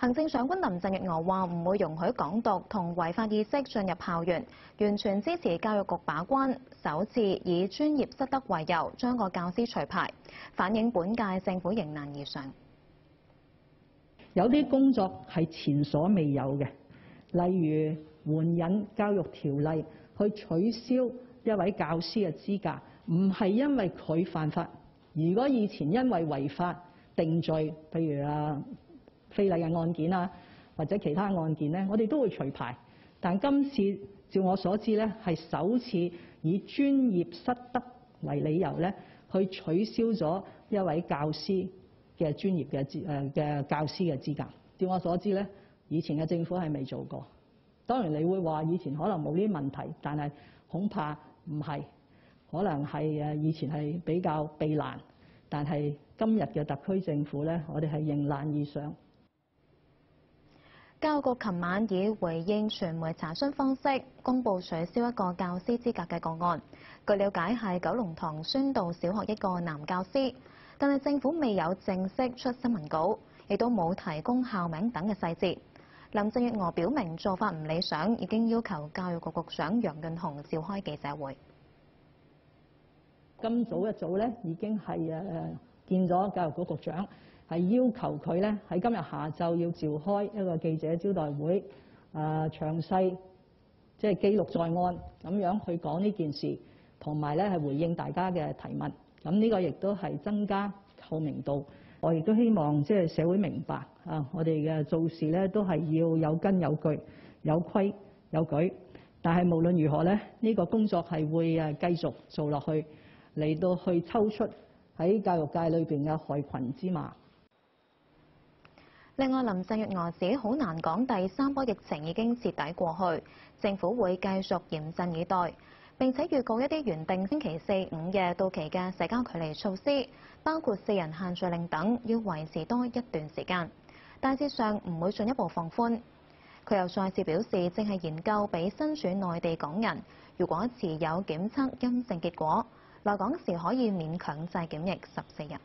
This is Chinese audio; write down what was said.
行政長官林鄭月娥話唔會容許港獨同違法意識進入校園，完全支持教育局把關。首次以專業失德為由將個教師除牌，反映本屆政府迎難而上。有啲工作係前所未有嘅，例如援引教育條例去取消一位教師嘅資格，唔係因為佢犯法。如果以前因為違法定罪，譬如啊非禮嘅案件啊，或者其他案件咧，我哋都會除牌。但今次照我所知咧，係首次以專業失德為理由咧，去取消咗一位教師嘅專業嘅資誒嘅教師嘅資格。照我所知咧，以前嘅政府係未做過。當然你會話以前可能冇呢啲問題，但係恐怕唔係，可能係誒以前係比較避難，但係今日嘅特區政府咧，我哋係迎難而上。教育局琴晚以回應傳媒查詢方式，公布取消一個教師資格嘅個案。據了解係九龍塘宣道小學一個男教師，但係政府未有正式出新聞稿，亦都冇提供校名等嘅細節。林鄭月娥表明做法唔理想，已經要求教育局局長楊潤雄召開記者會。今早一早咧已經係誒見咗教育局局長。係要求佢咧喺今日下晝要召開一個記者招待會，誒詳細即係記錄在案咁樣去講呢件事，同埋咧係回應大家嘅提問。咁呢個亦都係增加透明度。我亦都希望即係社會明白啊，我哋嘅做事咧都係要有根有據、有規有矩。但係無論如何咧，呢個工作係會誒繼續做落去，嚟到去抽出喺教育界裏邊嘅害群之馬。另外，林鄭月娥指好難講第三波疫情已經徹底過去，政府會繼續嚴陣以待，並且預告一啲原定星期四五夜到期嘅社交距離措施，包括四人限聚令等，要維持多一段時間。大致上唔會進一步放寬。佢又再次表示，正係研究俾身處內地港人，如果持有檢測陰性結果，來港時可以免強制檢疫十四日。